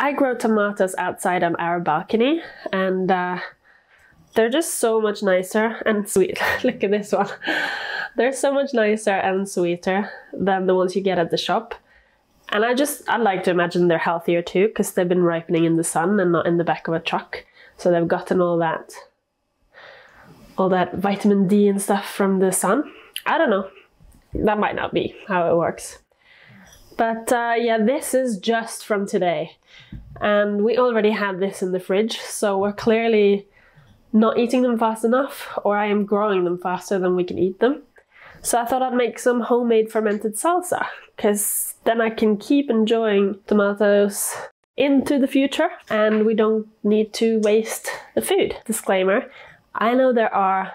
I grow tomatoes outside on our balcony and uh, they're just so much nicer and sweet. Look at this one. They're so much nicer and sweeter than the ones you get at the shop. And I just, I like to imagine they're healthier too because they've been ripening in the sun and not in the back of a truck. So they've gotten all that, all that vitamin D and stuff from the sun. I don't know. That might not be how it works. But uh, yeah, this is just from today. And we already had this in the fridge, so we're clearly not eating them fast enough, or I am growing them faster than we can eat them. So I thought I'd make some homemade fermented salsa, because then I can keep enjoying tomatoes into the future and we don't need to waste the food. Disclaimer, I know there are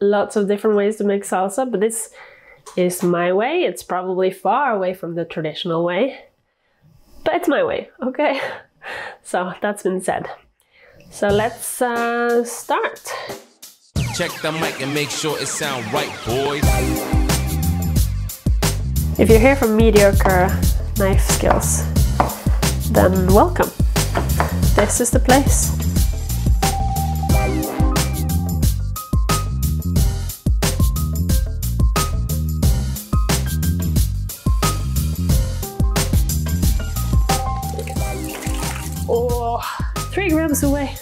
lots of different ways to make salsa, but this is my way. It's probably far away from the traditional way, but it's my way, okay? So that's been said. So let's uh, start. Check the mic and make sure it sound right, boys. If you're here for mediocre knife skills, then welcome. This is the place. Three away.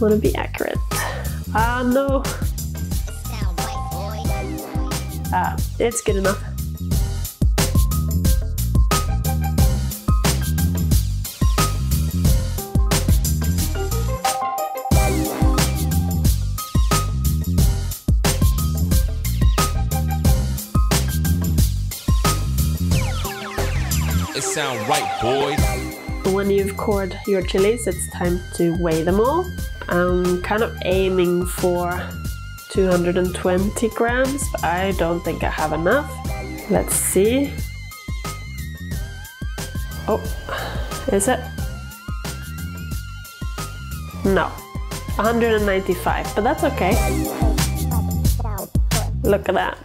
Want to be accurate. Ah, no. Ah, it's good enough. It sound right, boys. When you've cored your chilies, it's time to weigh them all. I'm kind of aiming for 220 grams, but I don't think I have enough. Let's see. Oh, is it? No, 195, but that's okay. Look at that.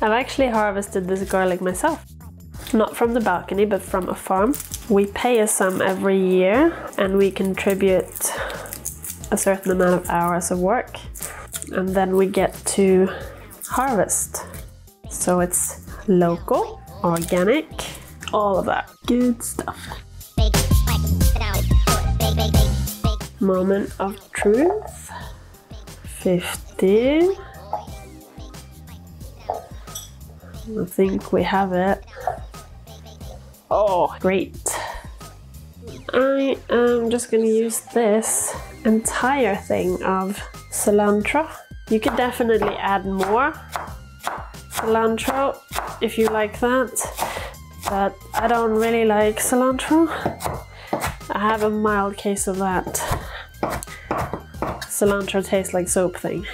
I've actually harvested this garlic myself. Not from the balcony, but from a farm. We pay a sum every year and we contribute a certain amount of hours of work. And then we get to harvest. So it's local, organic, all of that good stuff. Moment of truth. 50. I think we have it. Oh, great. I am just gonna use this entire thing of cilantro. You could definitely add more cilantro if you like that, but I don't really like cilantro. I have a mild case of that. Cilantro tastes like soap thing.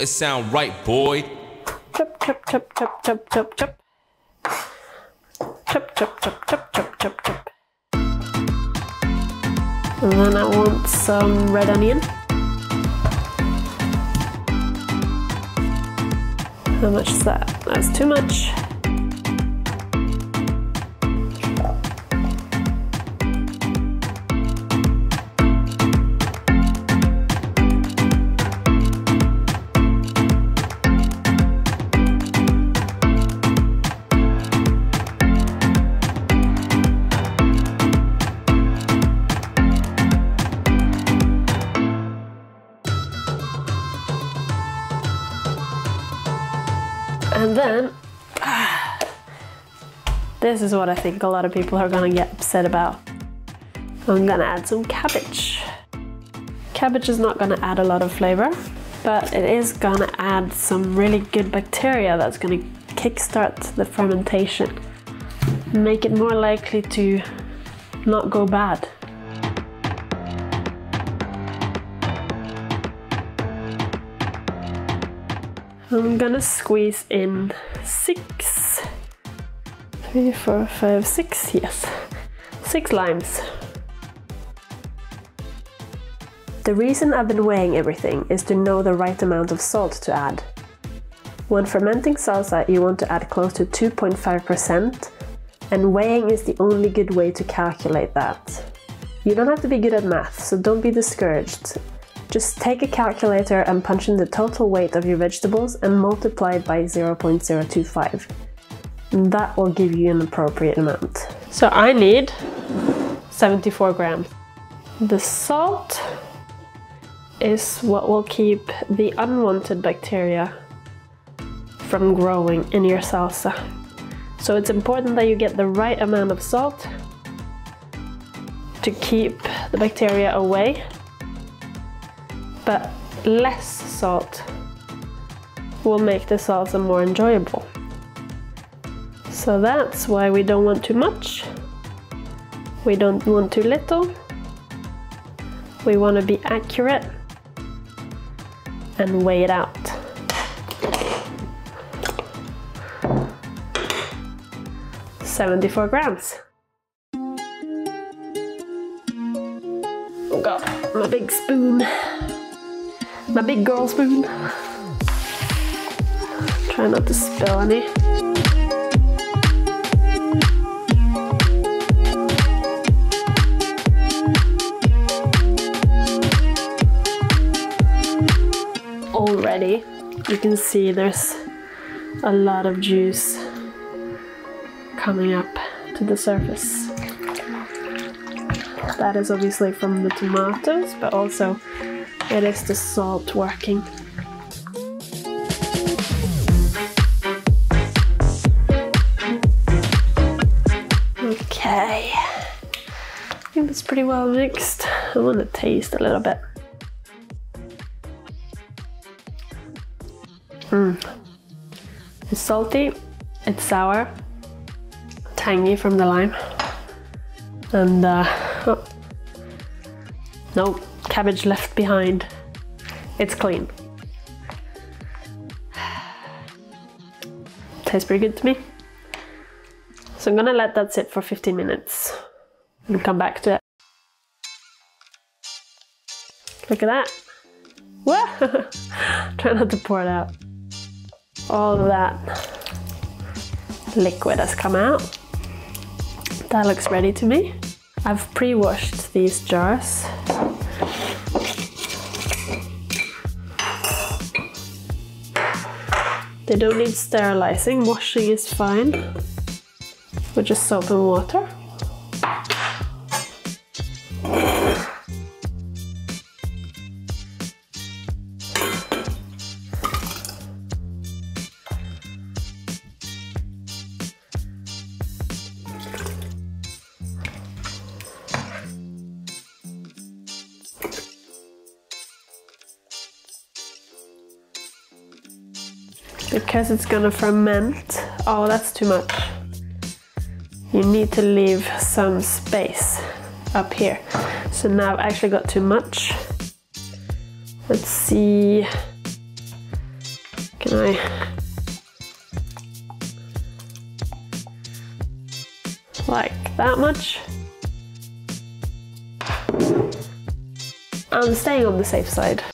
It sound right, boy. Chop, chop, chop, chop, chop, chop, chop. Chop, chop, chop, chop, chop, chop, chop. And then I want some red onion. How much is that? That's too much. And then, this is what I think a lot of people are gonna get upset about. I'm gonna add some cabbage. Cabbage is not gonna add a lot of flavor, but it is gonna add some really good bacteria that's gonna kickstart the fermentation. Make it more likely to not go bad. I'm gonna squeeze in six, three, four, five, six, yes, six limes. The reason I've been weighing everything is to know the right amount of salt to add. When fermenting salsa, you want to add close to 2.5%, and weighing is the only good way to calculate that. You don't have to be good at math, so don't be discouraged. Just take a calculator and punch in the total weight of your vegetables and multiply it by 0.025. And that will give you an appropriate amount. So I need 74 grams. The salt is what will keep the unwanted bacteria from growing in your salsa. So it's important that you get the right amount of salt to keep the bacteria away, but less salt will make the salsa more enjoyable. So that's why we don't want too much, we don't want too little, we want to be accurate and weigh it out. Seventy-four grams. Oh Got my big spoon, my big girl spoon. Try not to spill any. Already, you can see there's a lot of juice coming up to the surface. That is obviously from the tomatoes, but also it is the salt working. Okay, I think that's pretty well mixed. I want to taste a little bit. Mm. It's salty, it's sour, tangy from the lime, and uh, oh, no cabbage left behind. It's clean. Tastes pretty good to me. So I'm gonna let that sit for 15 minutes and come back to it. Look at that. Whoa! Try not to pour it out. All that liquid has come out. That looks ready to me. I've pre-washed these jars. They don't need sterilizing, washing is fine. With just soap and water. Because it's gonna ferment. Oh, that's too much. You need to leave some space up here. So now I've actually got too much. Let's see. Can I? Like that much? I'm staying on the safe side.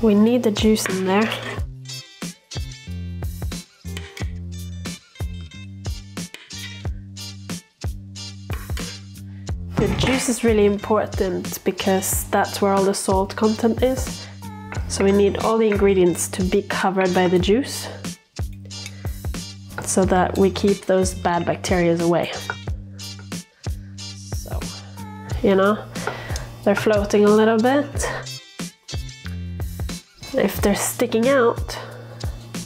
We need the juice in there. The juice is really important because that's where all the salt content is. So we need all the ingredients to be covered by the juice so that we keep those bad bacteria away. So, you know, they're floating a little bit. If they're sticking out,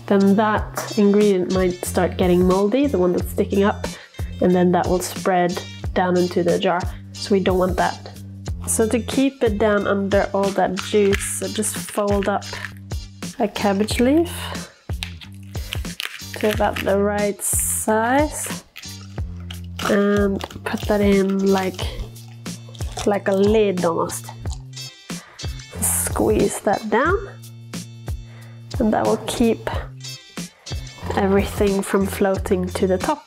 then that ingredient might start getting moldy, the one that's sticking up, and then that will spread down into the jar. So we don't want that. So to keep it down under all that juice, just fold up a cabbage leaf to about the right size and put that in like like a lid almost. Squeeze that down And that will keep everything from floating to the top.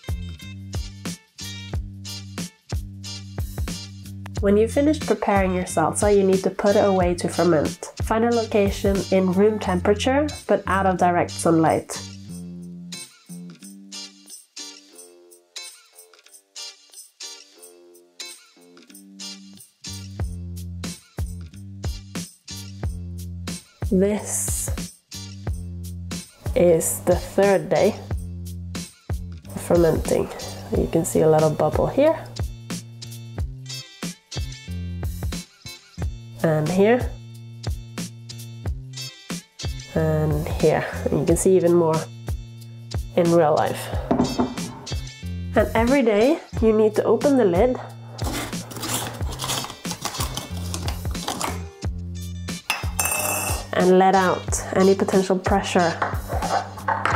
When you finish preparing your salsa, you need to put it away to ferment. Find a location in room temperature, but out of direct sunlight. This is the third day fermenting. You can see a little bubble here. And here. And here. And you can see even more in real life. And every day you need to open the lid and let out any potential pressure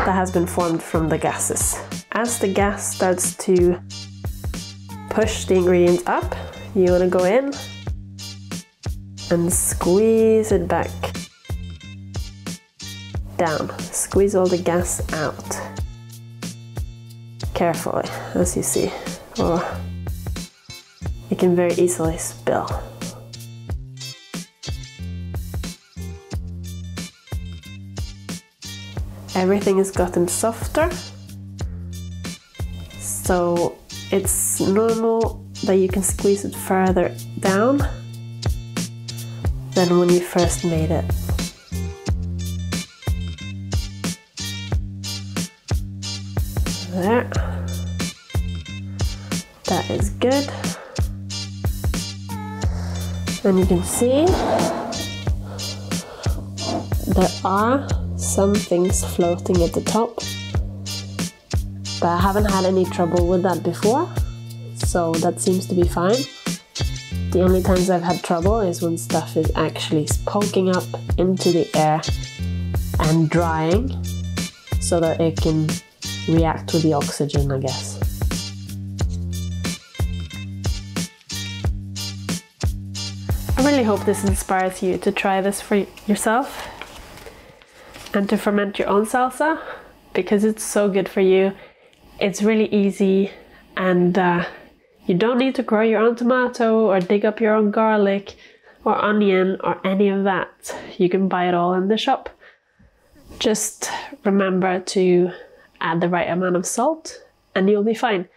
that has been formed from the gases. As the gas starts to push the ingredients up, you want to go in and squeeze it back down. Squeeze all the gas out. Carefully, as you see, or it can very easily spill. everything has gotten softer. So it's normal that you can squeeze it further down than when you first made it. There. That is good. And you can see there are some things floating at the top. But I haven't had any trouble with that before, so that seems to be fine. The only times I've had trouble is when stuff is actually poking up into the air and drying so that it can react with the oxygen, I guess. I really hope this inspires you to try this for yourself and to ferment your own salsa because it's so good for you. It's really easy and uh, you don't need to grow your own tomato or dig up your own garlic or onion or any of that. You can buy it all in the shop. Just remember to add the right amount of salt and you'll be fine.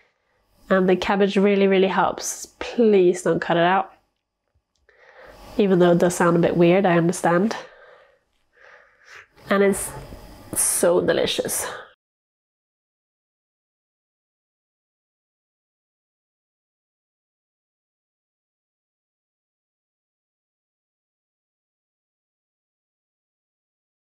And the cabbage really, really helps. Please don't cut it out. Even though it does sound a bit weird, I understand and it's so delicious.